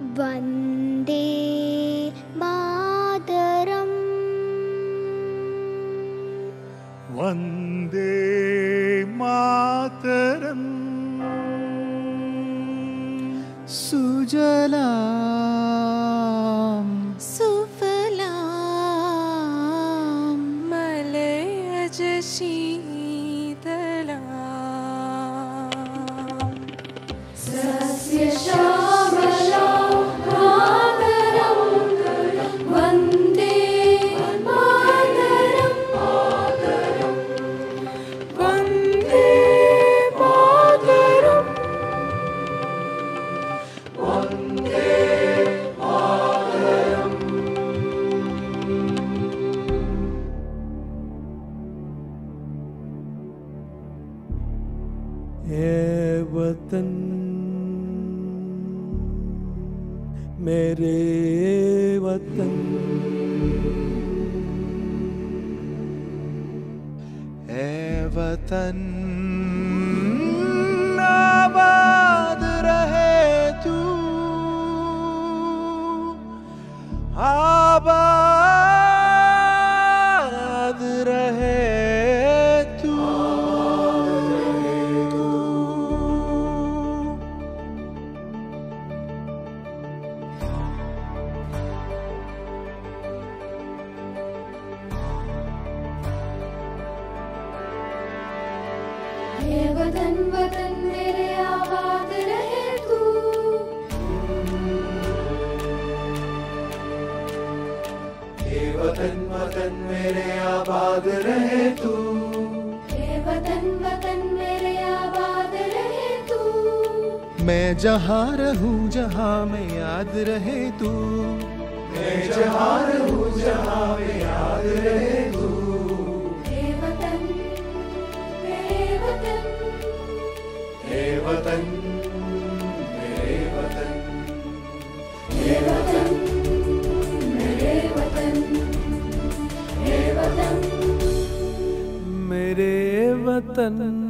वन्दे मातरम्। वन्दे मातरम्। सुजलां सुफलां मलयज वतन मेरे वतन। ए वतन आबाद रहे तू। आबाद वतन वतन मेरे आबाद रहे तू। वतन वतन मेरे आबाद रहे तू। हे वतन वतन मेरे आबाद रहे तू। मैं जहाँ रहूँ जहाँ मैं याद रहे तू। वतन मेरे वतन हे वतन मेरे वतन हे वतन मेरे वतन।